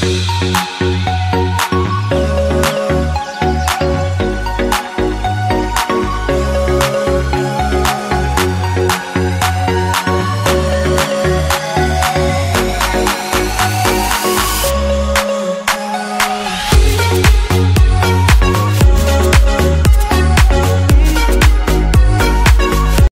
Música